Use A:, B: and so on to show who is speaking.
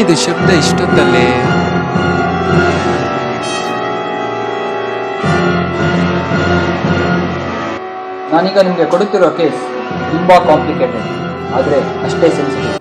A: ಇದು ಶಬ್ದ ಇಷ್ಟೊತ್ತಲ್ಲೇ.
B: ನಾನೀಗ ನಿಮಗೆ ಕೊಡುತ್ತಿರೋ ಕೇಸ್ ತುಂಬಾ ಕಾಂಪ್ಲಿಕೇಟೆಡ್ ಆದರೆ ಅಷ್ಟೇ ಸೆನ್ಸಿಟಿವ್